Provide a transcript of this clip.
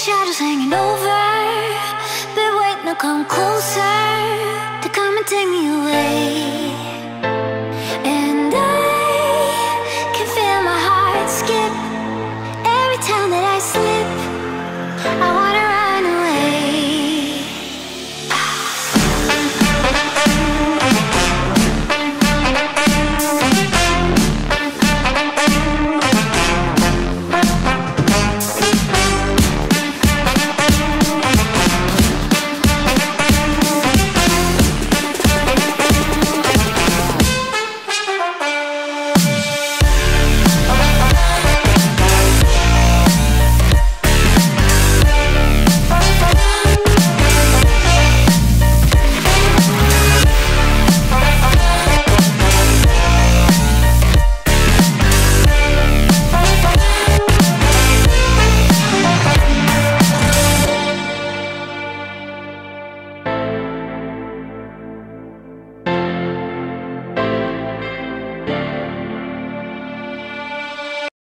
shadows hanging over. Been wait, to come closer To come and take me away.